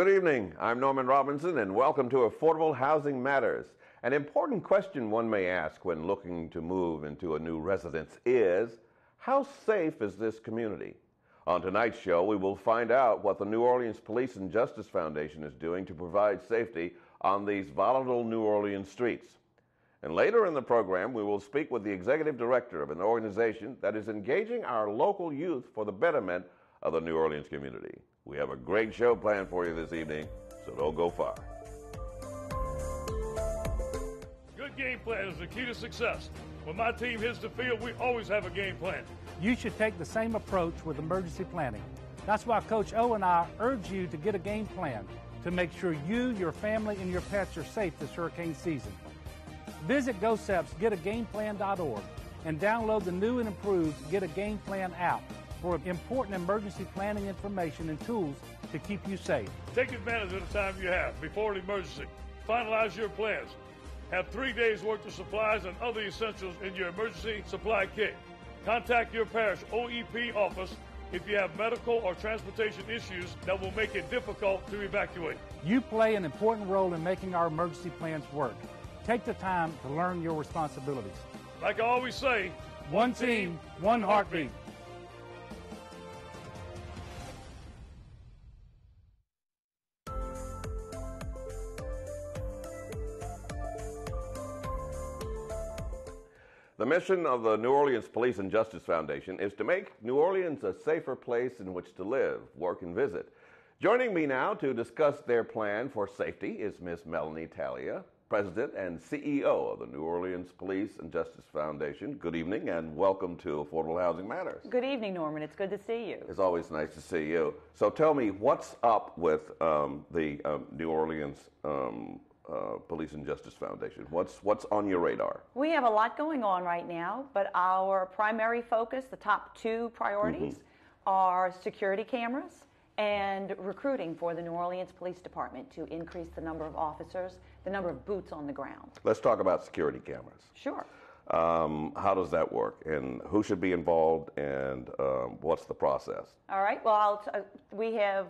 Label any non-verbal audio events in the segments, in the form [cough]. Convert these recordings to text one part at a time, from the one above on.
Good evening. I'm Norman Robinson, and welcome to Affordable Housing Matters. An important question one may ask when looking to move into a new residence is how safe is this community? On tonight's show, we will find out what the New Orleans Police and Justice Foundation is doing to provide safety on these volatile New Orleans streets. And later in the program, we will speak with the executive director of an organization that is engaging our local youth for the betterment of the New Orleans community. We have a great show planned for you this evening, so don't go far. Good game plan is the key to success. When my team hits the field, we always have a game plan. You should take the same approach with emergency planning. That's why Coach O and I urge you to get a game plan to make sure you, your family, and your pets are safe this hurricane season. Visit GOHSEP's GetAGamePlan.org and download the new and improved Get a Game Plan app for important emergency planning information and tools to keep you safe. Take advantage of the time you have before an emergency. Finalize your plans. Have three days worth of supplies and other essentials in your emergency supply kit. Contact your parish OEP office if you have medical or transportation issues that will make it difficult to evacuate. You play an important role in making our emergency plans work. Take the time to learn your responsibilities. Like I always say, One team, one heartbeat. The mission of the New Orleans Police and Justice Foundation is to make New Orleans a safer place in which to live, work, and visit. Joining me now to discuss their plan for safety is Ms. Melanie Talia, President and CEO of the New Orleans Police and Justice Foundation. Good evening and welcome to Affordable Housing Matters. Good evening, Norman. It's good to see you. It's always nice to see you. So tell me, what's up with um, the um, New Orleans um, uh, Police and Justice Foundation? What's what's on your radar? We have a lot going on right now, but our primary focus, the top two priorities, are security cameras and recruiting for the New Orleans Police Department to increase the number of officers, the number of boots on the ground. Let's talk about security cameras. Sure. Um, how does that work, and who should be involved, and um, what's the process? All right. Well, uh, we have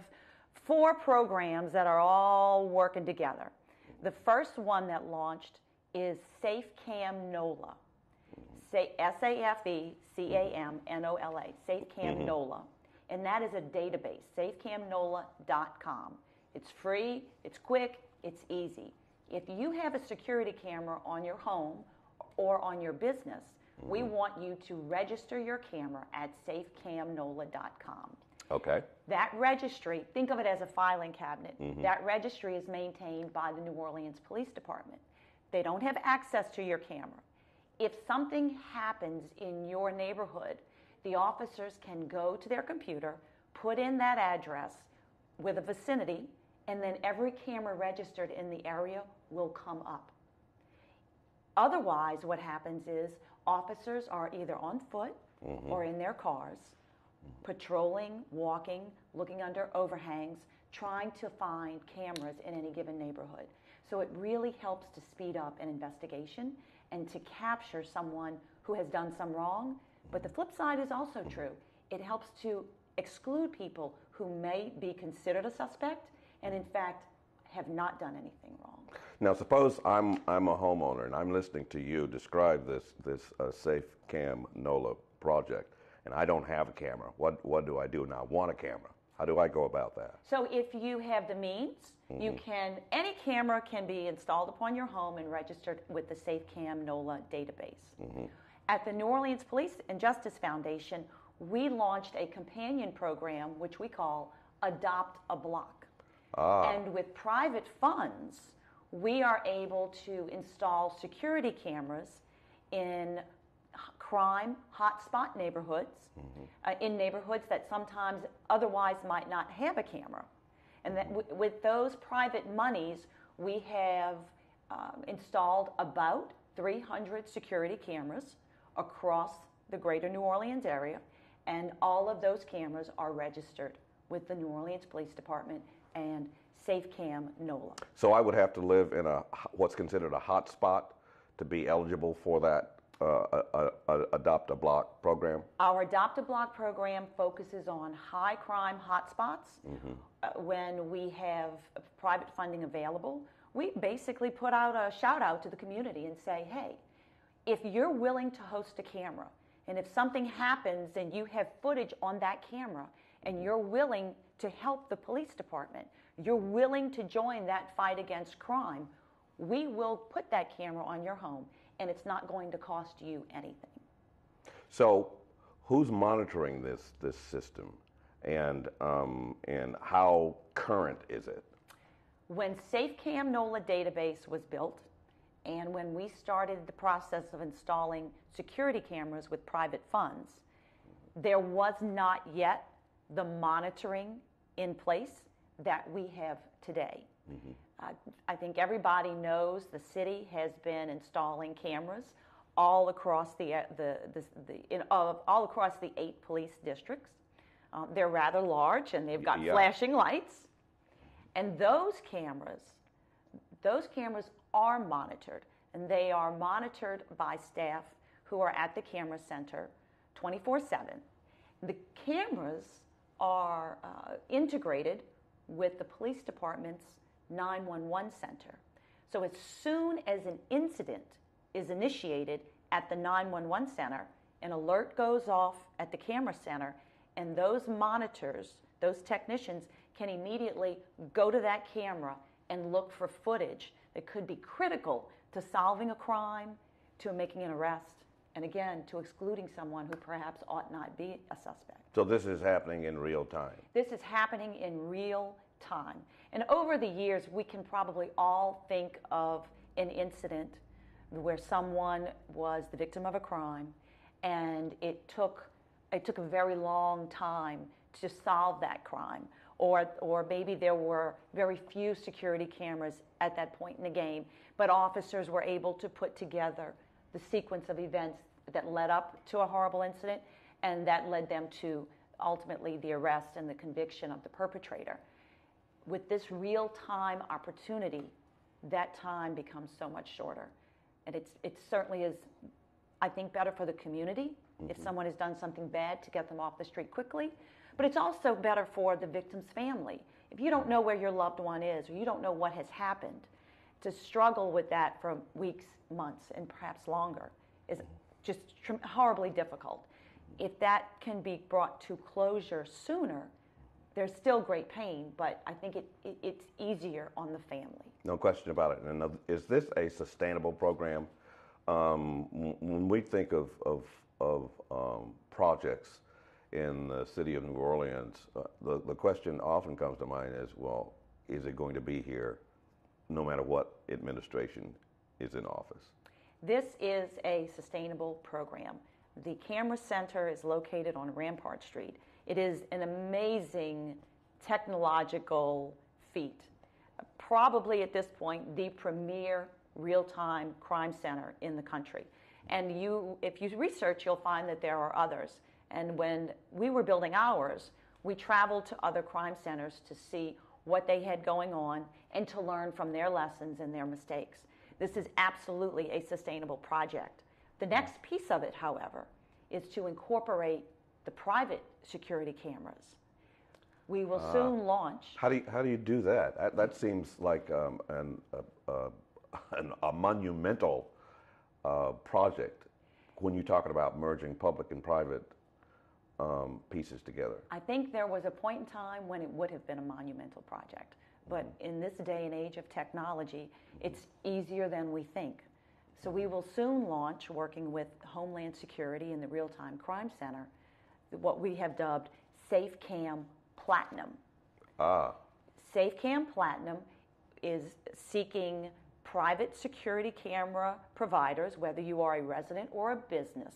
four programs that are all working together. The first one that launched is SafeCam NOLA. S A F E C A M N O L A. SafeCam mm-hmm. NOLA, and that is a database. SafeCamNOLA.com. It's free. It's quick. It's easy. If you have a security camera on your home or on your business, we mm-hmm. want you to register your camera at SafeCamNOLA.com. Okay. That registry, think of it as a filing cabinet. Mm-hmm. That registry is maintained by the New Orleans Police Department. They don't have access to your camera. If something happens in your neighborhood, the officers can go to their computer, put in that address with a vicinity, and then every camera registered in the area will come up. Otherwise, what happens is officers are either on foot mm-hmm. or in their cars, patrolling, walking, looking under overhangs, trying to find cameras in any given neighborhood. So it really helps to speed up an investigation and to capture someone who has done some wrong. But the flip side is also true. It helps to exclude people who may be considered a suspect and, in fact, have not done anything wrong. Now, suppose I'm I'm a homeowner and I'm listening to you describe this this uh, Safe Cam NOLA project, and I don't have a camera. What what do I do now? I want a camera. How do I go about that? So if you have the means, you can any camera can be installed upon your home and registered with the SafeCam NOLA database. At the New Orleans Police and Justice Foundation, we launched a companion program which we call Adopt a Block. Ah. And with private funds, we are able to install security cameras in crime hotspot neighborhoods, uh, in neighborhoods that sometimes otherwise might not have a camera. And that w- with those private monies, we have um, installed about 300 security cameras across the greater New Orleans area, and all of those cameras are registered with the New Orleans Police Department and SafeCam NOLA. So I would have to live in a what's considered a hot spot to be eligible for that uh, a, a, Adopt a Block program? Our Adopt a Block program focuses on high crime hotspots. Mm-hmm. Uh, when we have private funding available, we basically put out a shout out to the community and say, hey, if you're willing to host a camera, and if something happens and you have footage on that camera, and you're willing to help the police department, you're willing to join that fight against crime, we will put that camera on your home and it's not going to cost you anything. So, who's monitoring this, this system and, um, and how current is it? When SafeCam NOLA database was built, and when we started the process of installing security cameras with private funds, there was not yet the monitoring in place that we have today. Mm-hmm. Uh, I think everybody knows the city has been installing cameras all across the, uh, the, the, the in, uh, all across the eight police districts. Um, they're rather large and they've got yeah. flashing lights. And those cameras, those cameras are monitored, and they are monitored by staff who are at the camera center 24 7. The cameras are uh, integrated with the police department's 911 center. So as soon as an incident is initiated at the 911 center, an alert goes off at the camera center, and those monitors, those technicians, can immediately go to that camera and look for footage that could be critical to solving a crime, to making an arrest, and again, to excluding someone who perhaps ought not be a suspect. So this is happening in real time? This is happening in real time. And over the years, we can probably all think of an incident where someone was the victim of a crime and it took it took a very long time to solve that crime or or maybe there were very few security cameras at that point in the game but officers were able to put together the sequence of events that led up to a horrible incident and that led them to ultimately the arrest and the conviction of the perpetrator with this real time opportunity, that time becomes so much shorter. And it's, it certainly is, I think, better for the community mm-hmm. if someone has done something bad to get them off the street quickly. But it's also better for the victim's family. If you don't know where your loved one is or you don't know what has happened, to struggle with that for weeks, months, and perhaps longer is just horribly difficult. If that can be brought to closure sooner, there's still great pain, but I think it, it, it's easier on the family. No question about it. And is this a sustainable program? Um, when we think of, of, of um, projects in the city of New Orleans, uh, the, the question often comes to mind is, well, is it going to be here no matter what administration is in office? This is a sustainable program. The Camera Center is located on Rampart Street. It is an amazing technological feat. Probably at this point, the premier real time crime center in the country. And you, if you research, you'll find that there are others. And when we were building ours, we traveled to other crime centers to see what they had going on and to learn from their lessons and their mistakes. This is absolutely a sustainable project. The next piece of it, however, is to incorporate the private security cameras. We will uh, soon launch. How do you, how do you do that? That, that seems like um, an, [laughs] an, a monumental uh, project when you're talking about merging public and private um, pieces together. I think there was a point in time when it would have been a monumental project. But mm-hmm. in this day and age of technology, it's easier than we think. So we will soon launch, working with Homeland Security and the Real Time Crime Center, what we have dubbed SafeCam Platinum. Ah. SafeCam Platinum is seeking private security camera providers, whether you are a resident or a business,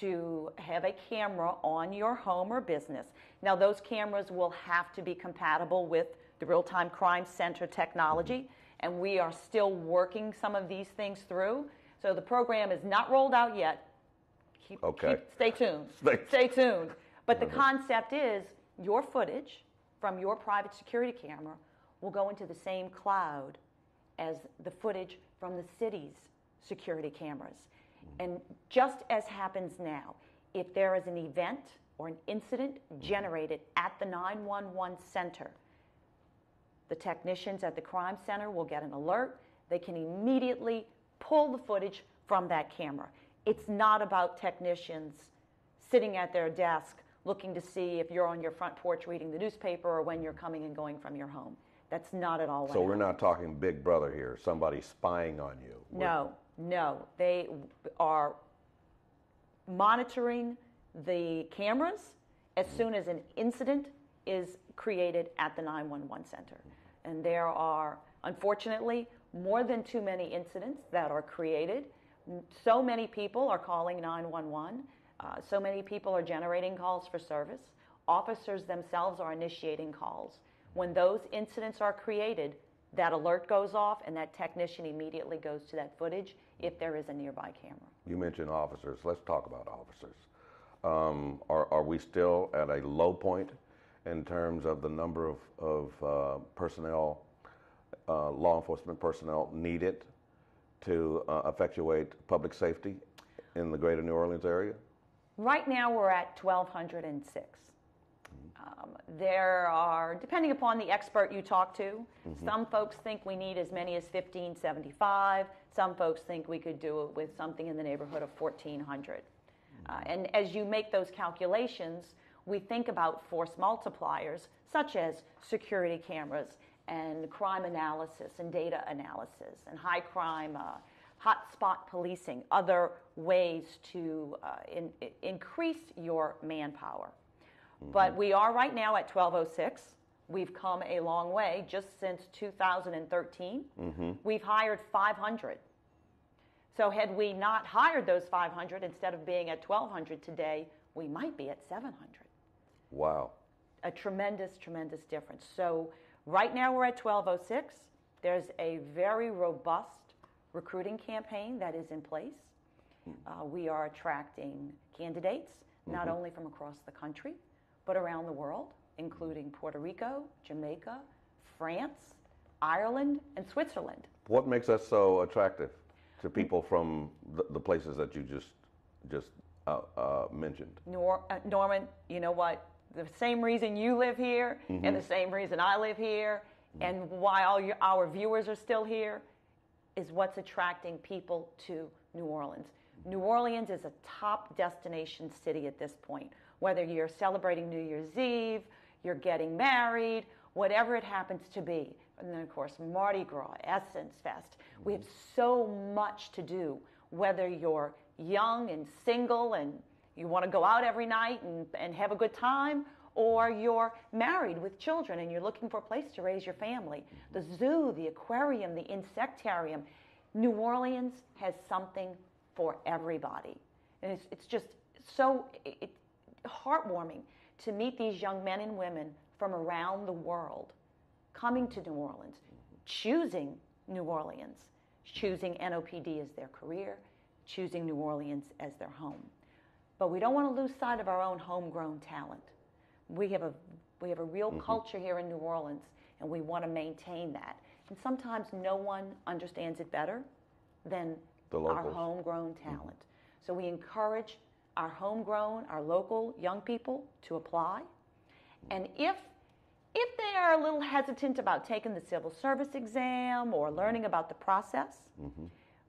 to have a camera on your home or business. Now, those cameras will have to be compatible with the real time crime center technology, and we are still working some of these things through. So the program is not rolled out yet, keep, okay. Keep, stay tuned. [laughs] Stay, stay tuned. But the concept is your footage from your private security camera will go into the same cloud as the footage from the city's security cameras. Mm-hmm. And just as happens now, if there is an event or an incident mm-hmm. generated at the 911 center, the technicians at the crime center will get an alert. They can immediately pull the footage from that camera. It's not about technicians sitting at their desk looking to see if you're on your front porch reading the newspaper or when you're coming and going from your home. That's not at all. So we're not talking Big Brother here, somebody spying on you. We're- No, no. They are monitoring the cameras as mm-hmm. soon as an incident is created at the 911 center. Mm-hmm. And there are, unfortunately, more than too many incidents that are created. So many people are calling 911. Uh, so many people are generating calls for service. Officers themselves are initiating calls. When those incidents are created, that alert goes off and that technician immediately goes to that footage if there is a nearby camera. You mentioned officers. Let's talk about officers. Um, are, are we still at a low point in terms of the number of, of uh, personnel, uh, law enforcement personnel needed to uh, effectuate public safety in the greater New Orleans area? Right now, we're at 1,206. Um, there are, depending upon the expert you talk to, some folks think we need as many as 1,575. Some folks think we could do it with something in the neighborhood of 1,400. Uh, and as you make those calculations, we think about force multipliers such as security cameras and crime analysis and data analysis and high crime uh, hotspot policing, other ways to uh, in, increase your manpower. But we are right now at 1206. We've come a long way just since 2013. We've hired 500. So had we not hired those 500 instead of being at 1200 today, we might be at 700 Wow. a tremendous, tremendous difference. So right now we're at 1206. There's a very robust recruiting campaign that is in place. Uh, we are attracting candidates not only from across the country, but around the world, including Puerto Rico, Jamaica, France, Ireland, and Switzerland. What makes us so attractive to people from the, the places that you just just uh, uh, mentioned? Nor, uh, Norman, you know what? The same reason you live here and mm-hmm. the same reason I live here mm-hmm. and why all your, our viewers are still here is what's attracting people to New Orleans. New Orleans is a top destination city at this point. Whether you're celebrating New Year's Eve, you're getting married, whatever it happens to be. And then, of course, Mardi Gras, Essence Fest. We mm-hmm. have so much to do, whether you're young and single and you want to go out every night and, and have a good time, or you're married with children and you're looking for a place to raise your family. The zoo, the aquarium, the insectarium. New Orleans has something for everybody. And it's, it's just so it, heartwarming to meet these young men and women from around the world coming to New Orleans, choosing New Orleans, choosing NOPD as their career, choosing New Orleans as their home. But we don't want to lose sight of our own homegrown talent. We have a, we have a real mm-hmm. culture here in New Orleans, and we want to maintain that. And sometimes no one understands it better than The our homegrown mm-hmm. talent. So we encourage our homegrown, our local young people to apply. Mm-hmm. And if if they are a little hesitant about taking the civil service exam or learning about the process,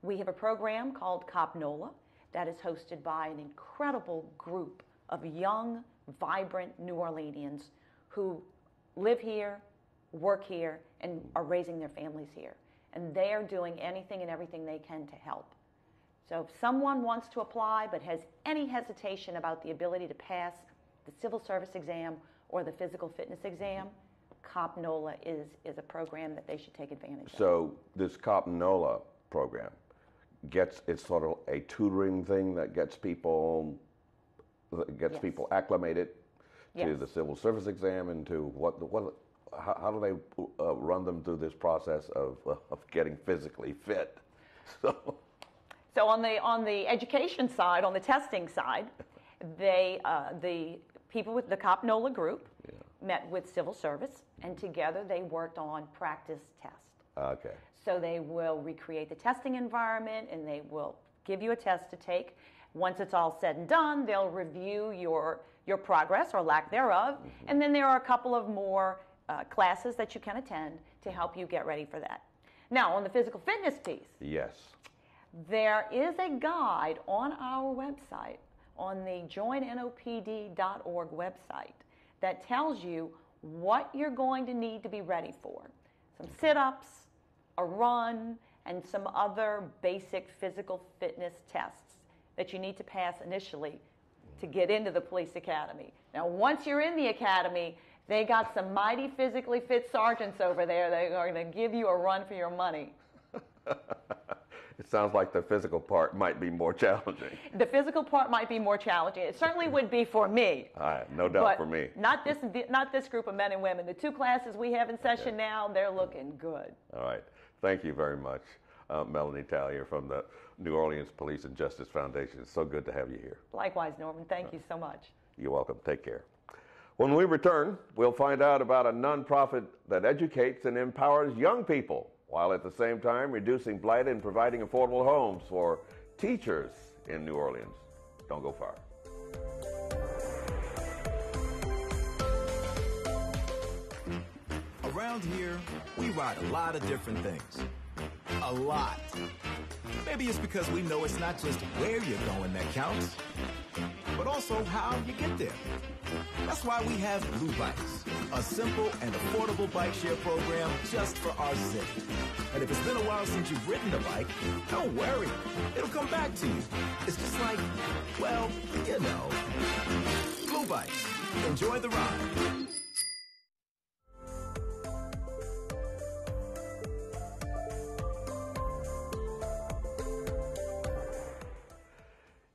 we have a program called COPNOLA that is hosted by an incredible group of young, vibrant New Orleanians who live here, work here, and are raising their families here. And they are doing anything and everything they can to help. So if someone wants to apply but has any hesitation about the ability to pass the civil service exam or the physical fitness exam, COPNOLA is, is a program that they should take advantage of. So this Cop NOLA program gets it's sort of a tutoring thing that gets people that gets Yes. people acclimated to Yes. the civil service exam and to what the, what how, how do they uh, run them through this process of uh, [laughs] of getting physically fit? [laughs] So So on the on the education side, on the testing side, they uh, the people with the COPNOLA group met with civil service, and together they worked on practice tests. okay, So they will recreate the testing environment, and they will give you a test to take. Once it's all said and done, they'll review your, your progress or lack thereof. Mm-hmm. And then there are a couple of more uh, classes that you can attend to help you get ready for that. Now, on the physical fitness piece. Yes. There is a guide on our website, on the joinnopd.org website, that tells you what you're going to need to be ready for. Some sit ups, a run, and some other basic physical fitness tests that you need to pass initially to get into the police academy. Now, once you're in the academy, they got some mighty physically fit sergeants over there that are going to give you a run for your money. [laughs] it sounds like the physical part might be more challenging. The physical part might be more challenging. It certainly would be for me. All right, no doubt for me. Not this, not this group of men and women. The two classes we have in session okay. now, they're looking good. All right. Thank you very much, uh, Melanie Talia from the New Orleans Police and Justice Foundation. It's so good to have you here. Likewise, Norman. Thank you so much. You're welcome. Take care. When we return, we'll find out about a nonprofit that educates and empowers young people while at the same time reducing blight and providing affordable homes for teachers in New Orleans. Don't go far. Around here, we ride a lot of different things. A lot. Maybe it's because we know it's not just where you're going that counts, but also how you get there. That's why we have Blue Bikes, a simple and affordable bike share program just for our city. And if it's been a while since you've ridden a bike, don't worry. It'll come back to you. It's just like, well, you know. Blue Bikes. Enjoy the ride.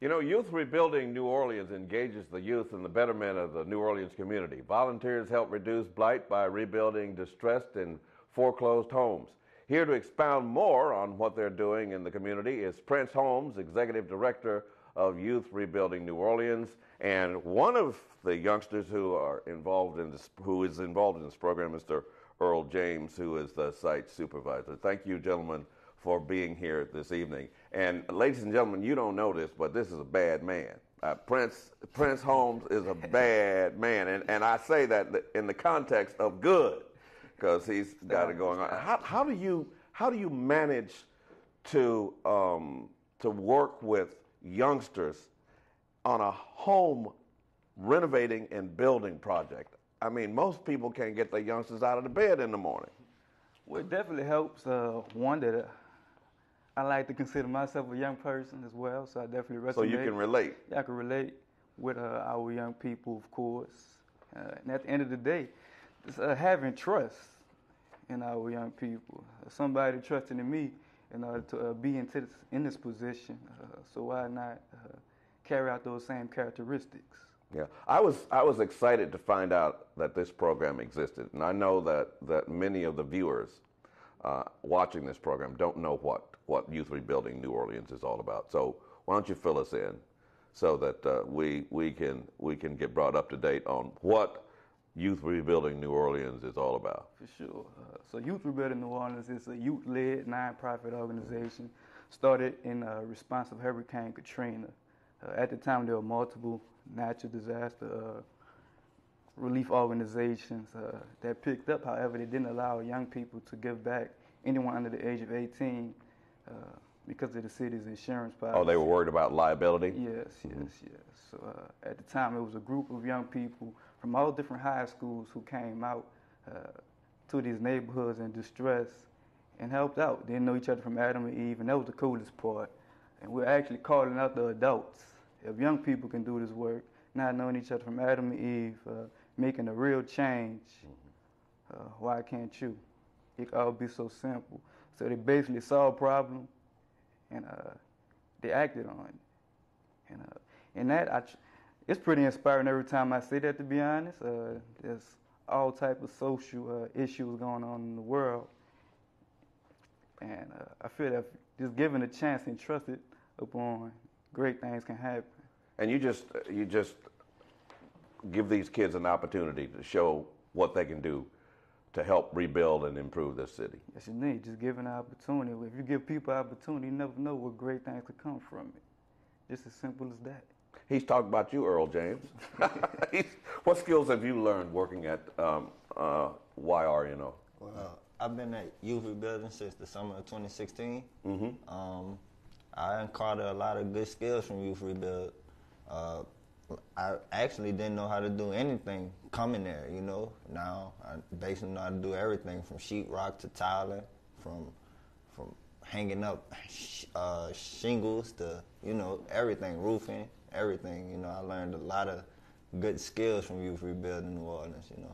You know, Youth Rebuilding New Orleans engages the youth in the betterment of the New Orleans community. Volunteers help reduce blight by rebuilding distressed and foreclosed homes. Here to expound more on what they're doing in the community is Prince Holmes, Executive Director of Youth Rebuilding New Orleans, and one of the youngsters who are involved in this, who is involved in this program, Mr. Earl James, who is the site supervisor. Thank you, gentlemen, for being here this evening. And ladies and gentlemen, you don't know this, but this is a bad man. Uh, Prince Prince Holmes is a bad man, and, and I say that in the context of good, because he's got it going on. How, how do you how do you manage to um, to work with youngsters on a home renovating and building project? I mean, most people can't get their youngsters out of the bed in the morning. Well, it definitely helps. Uh, one that uh, I like to consider myself a young person as well, so I definitely resonate. So you can relate. Yeah, I can relate with uh, our young people, of course. Uh, and at the end of the day, it's uh, having trust in our young people. somebody trusting in me in order to uh, be in, this, in this position. Uh, so why not uh, carry out those same characteristics? Yeah, I was I was excited to find out that this program existed, and I know that that many of the viewers watching this program don't know what what Youth Rebuilding New Orleans is all about. So why don't you fill us in so that uh, we, we, can, we can get brought up to date on what Youth Rebuilding New Orleans is all about? For sure. Uh, so Youth Rebuilding New Orleans is a youth-led nonprofit organization started in uh, response of Hurricane Katrina. Uh, at the time, there were multiple natural disaster uh, relief organizations uh, that picked up. However, they didn't allow young people to give back anyone under the age of 18 uh, because of the city's insurance policy. Oh, they were worried about liability? Yes, yes, mm-hmm. yes. So uh, at the time, it was a group of young people from all different high schools who came out uh, to these neighborhoods in distress and helped out. They didn't know each other from Adam and Eve, and that was the coolest part. And we're actually calling out the adults. If young people can do this work, not knowing each other from Adam and Eve, uh, making a real change, mm-hmm. uh, why can't you? It could all be so simple. So they basically saw a problem, and uh, they acted on it. And uh, and that I, it's pretty inspiring every time I see that. To be honest, uh, there's all type of social uh, issues going on in the world, and uh, I feel that just given a chance and trusted upon, great things can happen. And you just you just give these kids an opportunity to show what they can do to help rebuild and improve this city? Yes, you need. Just giving an opportunity. If you give people opportunity, you never know what great things could come from it. Just as simple as that. He's talking about you, Earl James. [laughs] what skills have you learned working at um, uh, YRNO? Well, I've been at youth rebuilding since the summer of 2016. Mm-hmm. Um, I uncovered a lot of good skills from youth rebuild. Uh, I actually didn't know how to do anything coming there, you know. Now I basically know how to do everything from sheetrock to tiling, from from hanging up sh- uh, shingles to you know everything, roofing, everything. You know, I learned a lot of good skills from youth rebuilding New Orleans. You know.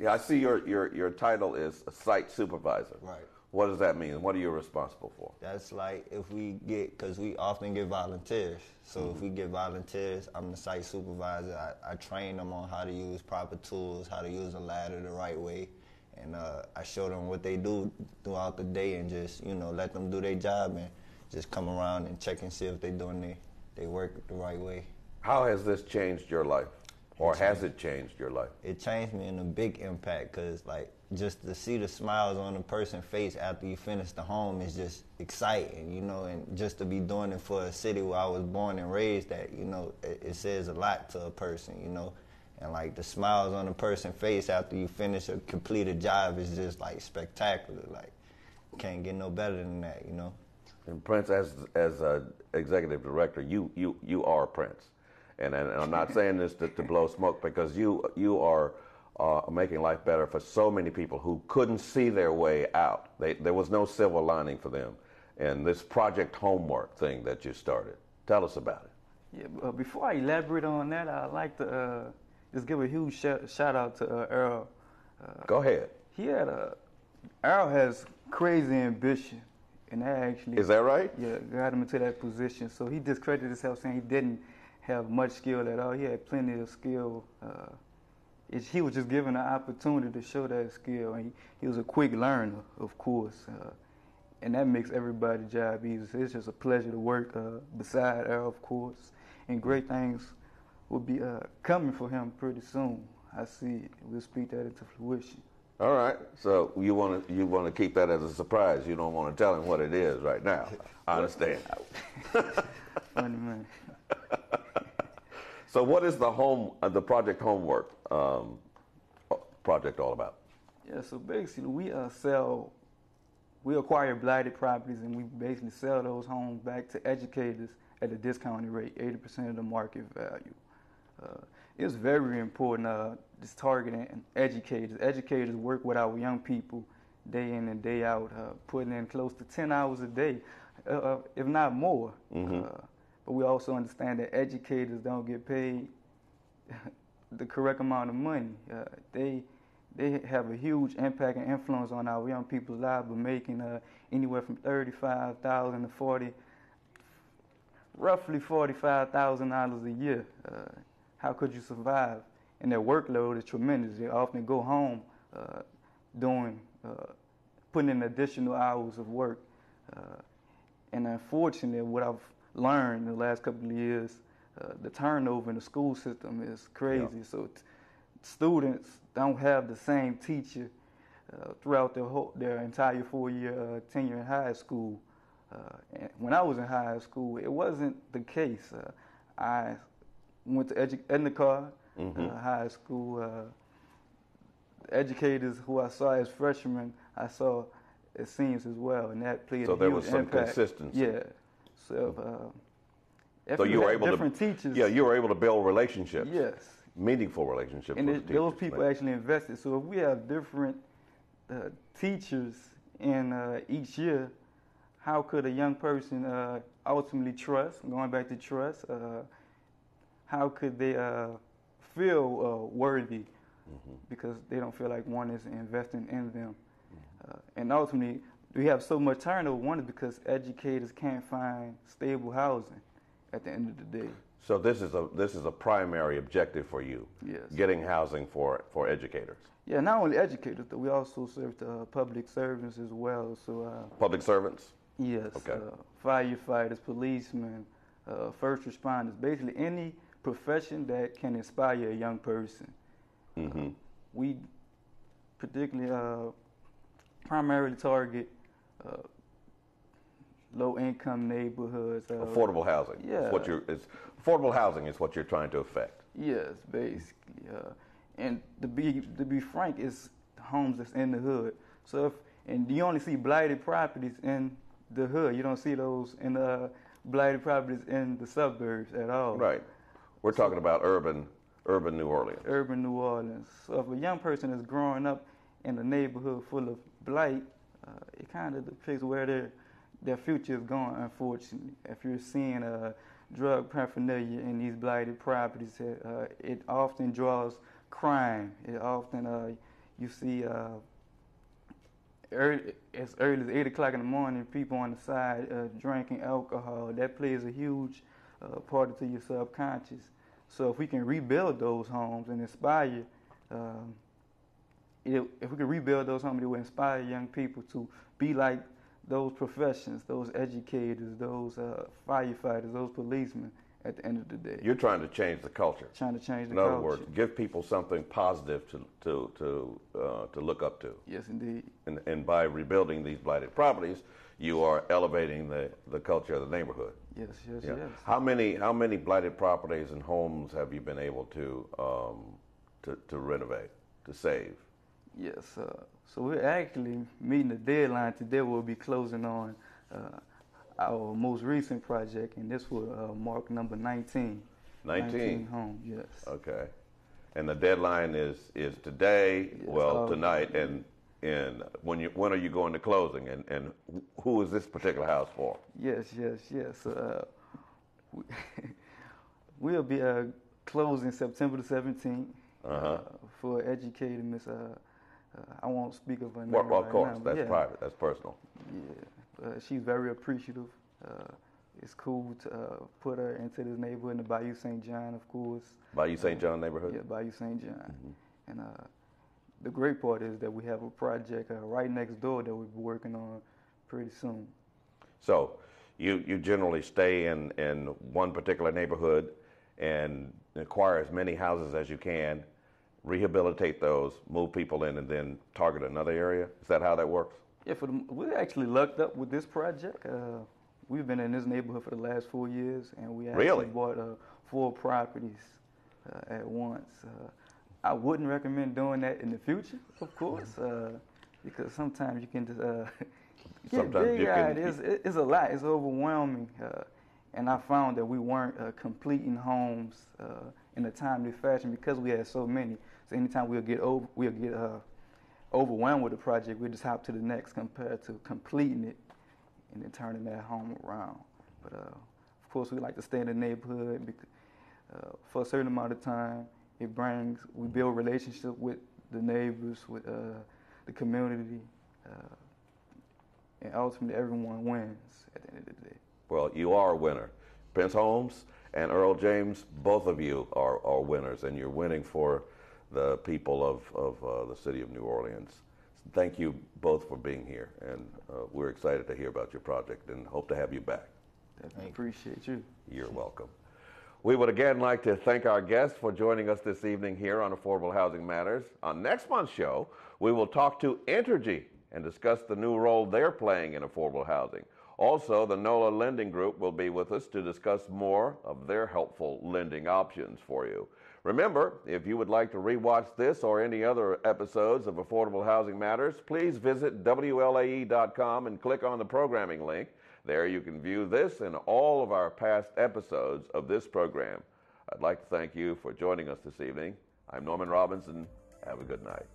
Yeah, I see your, your, your title is a site supervisor. Right. What does that mean? What are you responsible for? That's like if we get, because we often get volunteers. So Mm-hmm. if we get volunteers, I'm the site supervisor. I, I train them on how to use proper tools, how to use a ladder the right way. And uh, I show them what they do throughout the day and just, you know, let them do their job and just come around and check and see if they're doing their they work the right way. How has this changed your life? Or has it changed your life? it changed me in a big impact because like just to see the smiles on a person's face after you finish the home is just exciting you know and just to be doing it for a city where i was born and raised that, you know it, it says a lot to a person you know. And like the smiles on a person's face after you finish a job is just like spectacular like can't get no better than that you know. And Prince, as as a executive director, you you you are Prince, and and I'm not saying this to, to blow smoke because you you are uh, making life better for so many people who couldn't see their way out. They, there was no silver lining for them, and this project homework thing that you started. Tell us about it. Yeah, uh, before I elaborate on that, I'd like to uh, just give a huge shout, shout out to uh, Earl. Go ahead. He had a Earl has crazy ambition, and that actually Is that right? yeah got him into that position. So he discredited himself, saying he didn't have much skill at all. He had plenty of skill. It, he was just given an opportunity to show that skill, and he, he was a quick learner, of course. Uh, and that makes everybody's job easy. So it's just a pleasure to work uh, beside Earl, of course. And great things will be uh, coming for him pretty soon. I see it. We'll speak that into fruition. All right. So you want to you want to keep that as a surprise. You don't want to tell him what it is right now. I understand. [laughs] Funny man. [laughs] So what is the home uh, the project homework um, project all about? Yeah, so basically we uh, sell, we acquire blighted properties and we basically sell those homes back to educators at a discounted rate, 80% of the market value. Uh, it's very important, uh, just targeting educators. Educators work with our young people day in and day out, uh, putting in close to 10 hours a day, uh, uh, if not more. Uh, but we also understand that educators don't get paid [laughs] the correct amount of money. Uh, they they have a huge impact and influence on our young people's lives, by making uh, anywhere from thirty-five thousand to forty, roughly forty-five thousand dollars a year. Uh, how could you survive? And their workload is tremendous. They often go home uh, doing, uh, putting in additional hours of work. Uh, and unfortunately, what I've learned in the last couple of years, uh, the turnover in the school system is crazy. So t- students don't have the same teacher uh, throughout their whole, their entire four-year uh, tenure in high school. Uh, and when I was in high school, it wasn't the case. Uh, I went to edu- Endicott uh, High School. Uh, educators who I saw as freshmen, I saw as seniors as well, and that played So a there huge was some impact. consistency. Yeah. So, uh, So you were able different to teachers. Yeah, you were able to build relationships. Yes. Meaningful relationships. And it, those people man. actually invested. So if we have different uh, teachers in uh, each year, how could a young person uh, ultimately trust? Going back to trust, uh, how could they uh, feel uh, worthy Mm-hmm. because they don't feel like one is investing in them? Uh, and ultimately, we have so much turnover. One is because educators can't find stable housing at the end of the day. So this is a this is a primary objective for you. Yes. Getting housing for for educators. Yeah, not only educators, but we also serve the uh, public servants as well. So, uh, Public servants. yes, Okay. uh, firefighters, policemen, uh, first responders, basically any profession that can inspire a young person. Mm-hmm. We particularly uh, primarily target uh, low income neighborhoods. Uh, affordable housing. Yeah. Is what you're, is, affordable housing is what you're trying to affect. Yes, basically. Uh, and to be to be frank, it's homes that's in the hood. So if and you only see blighted properties in the hood. You don't see those in the blighted properties in the suburbs at all. Right. We're talking about urban urban New Orleans. Urban New Orleans. So if a young person is growing up in a neighborhood full of blight, uh, it kind of depicts where their their future is going. Unfortunately, if you're seeing a drug paraphernalia in these blighted properties, uh, it often draws crime. It often uh, you see uh, early, as early as eight o'clock in the morning, people on the side uh, drinking alcohol. That plays a huge part into your subconscious. So if we can rebuild those homes and inspire, um, if we can rebuild those homes, it would inspire young people to be like those professions, those educators, those uh, firefighters, those policemen. At the end of the day, you're trying to change the culture. Trying to change the culture. In culture. other words, give people something positive to to to uh, to look up to. Yes, indeed. And, and by rebuilding these blighted properties, you are elevating the, the culture of the neighborhood. Yes, yes, Yeah. yes. How many how many blighted properties and homes have you been able to um, to, to renovate, to save? Yes, uh, so we're actually meeting the deadline today. We'll be closing on uh, our most recent project, and this will uh, mark number 19. 19? home. yes. Okay. And the deadline is is today, Yes, well uh, tonight, and and when you when are you going to closing, and and who is this particular house for? Yes, yes, yes. Uh, we, [laughs] we'll be uh, closing September the 17th Uh-huh. for educated Miss. Uh, uh, I won't speak of her name. Well, of right course, that's yeah. private, that's personal. Yeah, uh, she's very appreciative. Uh, it's cool to uh, put her into this neighborhood in the Bayou St. John, of course. Bayou St. John neighborhood. Yeah, Bayou St. John. And uh, the great part is that we have a project uh, right next door that we'll be working on pretty soon. So you, you generally stay in, in one particular neighborhood and acquire as many houses as you can, rehabilitate those, move people in, and then target another area? Is that how that works? Yeah, for the, we're actually lucked up with this project. Uh, we've been in this neighborhood for the last four years, and we actually Really? bought uh, four properties uh, at once. Uh, I wouldn't recommend doing that in the future, of course, uh, because sometimes you can just uh, [laughs] get Sometimes you big-eyed. can- It's, it's a lot. It's overwhelming. Uh, and I found that we weren't uh, completing homes uh, in a timely fashion because we had so many. So anytime we'll get over, we'll get uh, overwhelmed with the project, we'll just hop to the next compared to completing it and then turning that home around. But uh, of course, we like to stay in the neighborhood because, uh, for a certain amount of time. It brings we build relationship with the neighbors, with uh, the community, uh, and ultimately everyone wins at the end of the day. Well, you are a winner. Prince Holmes and Earl James, both of you are, are winners, and you're winning for the people of, of uh, the city of New Orleans. Thank you both for being here, and uh, we're excited to hear about your project and hope to have you back. Definitely appreciate you. You're welcome. We would again like to thank our guests for joining us this evening here on Affordable Housing Matters. On next month's show, we will talk to Entergy and discuss the new role they're playing in affordable housing. Also, the NOLA Lending Group will be with us to discuss more of their helpful lending options for you. Remember, if you would like to rewatch this or any other episodes of Affordable Housing Matters, please visit WLAE.com and click on the programming link. There you can view this and all of our past episodes of this program. I'd like to thank you for joining us this evening. I'm Norman Robinson. Have a good night.